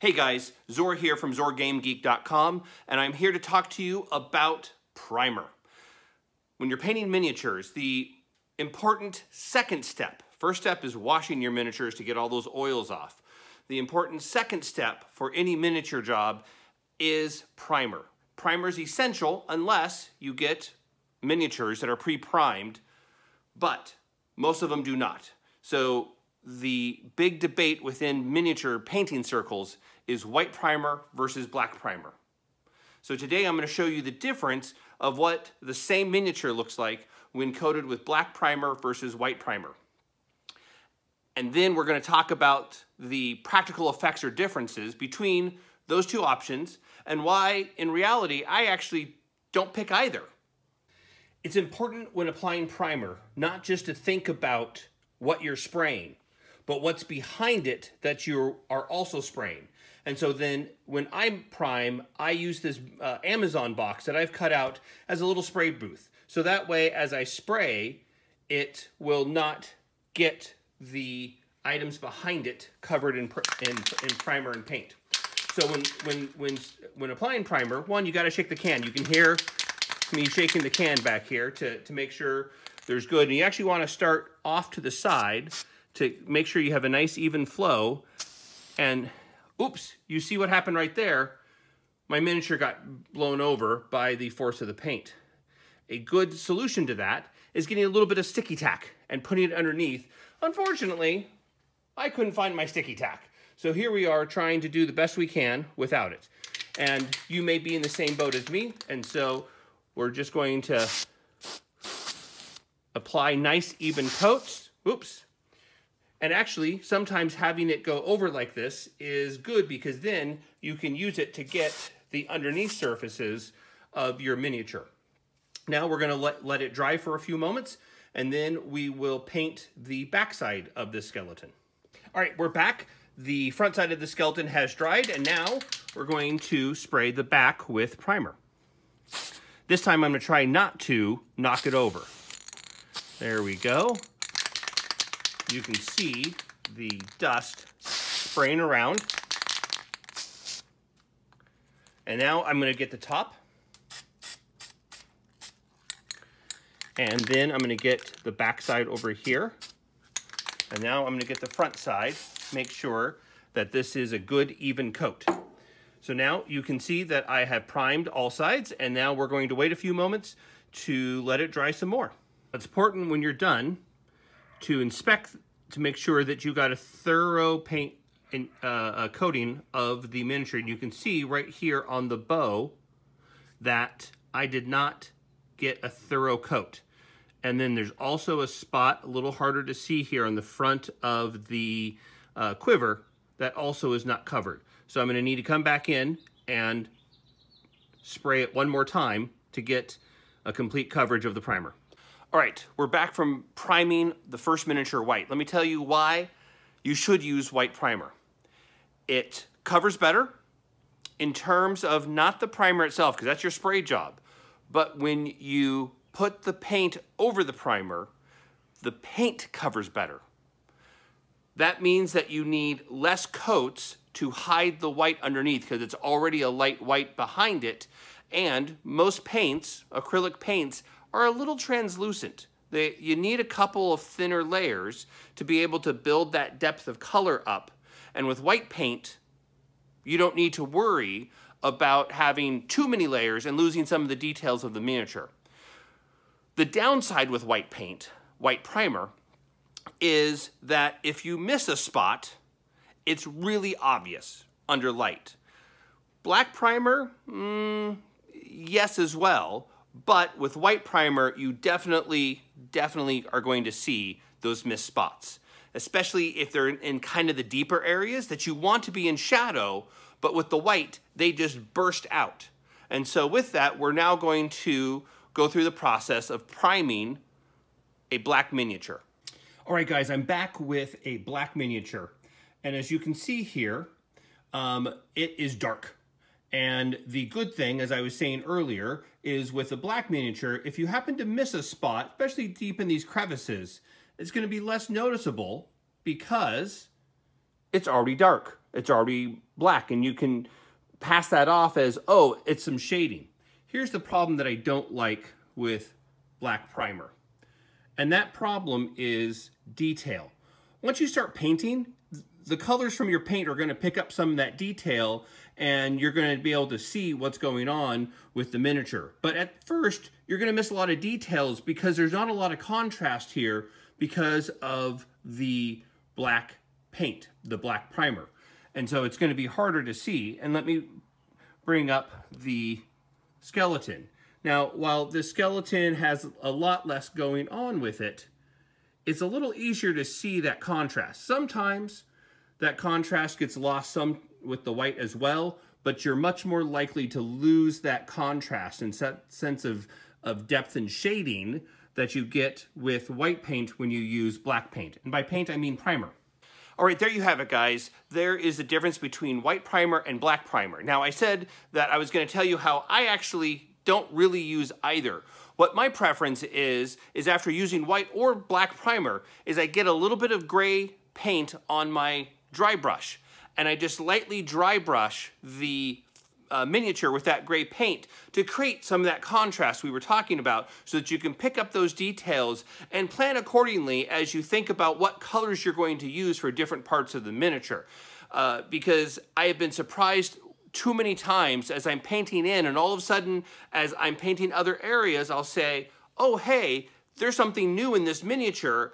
Hey guys, Zoar here from ZoarGameGeek.com, and I'm here to talk to you about primer. When you're painting miniatures, the important second step, first step is washing your miniatures to get all those oils off. The important second step for any miniature job is primer. Primer is essential unless you get miniatures that are pre-primed, but most of them do not. So the big debate within miniature painting circles is white primer versus black primer. So today I'm going to show you the difference of what the same miniature looks like when coated with black primer versus white primer. And then we're going to talk about the practical effects or differences between those two options and why, in reality, I actually don't pick either. It's important when applying primer not just to think about what you're spraying, but what's behind it that you are also spraying. And so then when I prime, I use this uh, Amazon box that I've cut out as a little spray booth. So that way, as I spray, it will not get the items behind it covered in, in, in primer and paint. So when, when, when, when applying primer, one, you gotta shake the can. You can hear me shaking the can back here to, to make sure there's good. And you actually wanna start off to the side to make sure you have a nice even flow. And oops, you see what happened right there? My miniature got blown over by the force of the paint. A good solution to that is getting a little bit of sticky tack and putting it underneath. Unfortunately, I couldn't find my sticky tack. So here we are trying to do the best we can without it. And you may be in the same boat as me, and so we're just going to apply nice even coats. Oops, and actually, sometimes having it go over like this is good because then you can use it to get the underneath surfaces of your miniature. Now we're gonna let, let it dry for a few moments and then we will paint the backside of this skeleton. All right, we're back. The front side of the skeleton has dried and now we're going to spray the back with primer. This time I'm gonna try not to knock it over. There we go you can see the dust spraying around. And now I'm going to get the top. And then I'm going to get the back side over here. And now I'm going to get the front side, make sure that this is a good even coat. So now you can see that I have primed all sides and now we're going to wait a few moments to let it dry some more. It's important when you're done to inspect to make sure that you got a thorough paint and uh, coating of the miniature. And You can see right here on the bow that I did not get a thorough coat. And then there's also a spot, a little harder to see here on the front of the uh, quiver that also is not covered. So I'm gonna need to come back in and spray it one more time to get a complete coverage of the primer. All right, we're back from priming the first miniature white. Let me tell you why you should use white primer. It covers better in terms of not the primer itself, because that's your spray job, but when you put the paint over the primer, the paint covers better. That means that you need less coats to hide the white underneath because it's already a light white behind it. And most paints, acrylic paints, are a little translucent. They, you need a couple of thinner layers to be able to build that depth of color up. And with white paint, you don't need to worry about having too many layers and losing some of the details of the miniature. The downside with white paint, white primer, is that if you miss a spot, it's really obvious under light. Black primer, mm, yes as well, but with white primer, you definitely, definitely are going to see those missed spots, especially if they're in, in kind of the deeper areas that you want to be in shadow, but with the white, they just burst out. And so with that, we're now going to go through the process of priming a black miniature. All right, guys, I'm back with a black miniature. And as you can see here, um, it is dark. And the good thing, as I was saying earlier, is with a black miniature, if you happen to miss a spot, especially deep in these crevices, it's going to be less noticeable because it's already dark. it's already black and you can pass that off as, oh, it's some shading. Here's the problem that I don't like with black primer. And that problem is detail. Once you start painting, the colors from your paint are going to pick up some of that detail and you're going to be able to see what's going on with the miniature. But at first, you're going to miss a lot of details because there's not a lot of contrast here because of the black paint, the black primer. And so it's going to be harder to see. And let me bring up the skeleton. Now, while the skeleton has a lot less going on with it, it's a little easier to see that contrast. Sometimes that contrast gets lost some with the white as well, but you're much more likely to lose that contrast and sense of, of depth and shading that you get with white paint when you use black paint. And by paint, I mean primer. All right, there you have it, guys. There is the difference between white primer and black primer. Now, I said that I was going to tell you how I actually don't really use either. What my preference is, is after using white or black primer, is I get a little bit of gray paint on my dry brush. And I just lightly dry brush the uh, miniature with that gray paint to create some of that contrast we were talking about so that you can pick up those details and plan accordingly as you think about what colors you're going to use for different parts of the miniature. Uh, because I have been surprised too many times as I'm painting in and all of a sudden as I'm painting other areas I'll say, oh hey, there's something new in this miniature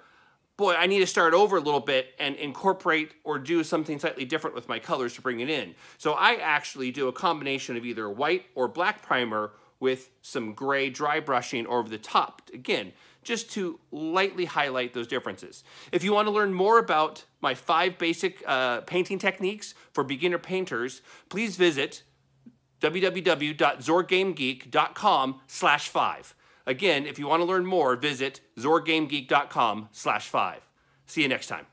boy, I need to start over a little bit and incorporate or do something slightly different with my colors to bring it in. So I actually do a combination of either white or black primer with some gray dry brushing over the top. Again, just to lightly highlight those differences. If you want to learn more about my five basic uh, painting techniques for beginner painters, please visit www.zoargamegeek.com slash five. Again, if you want to learn more, visit zoargamegeek.com slash five. See you next time.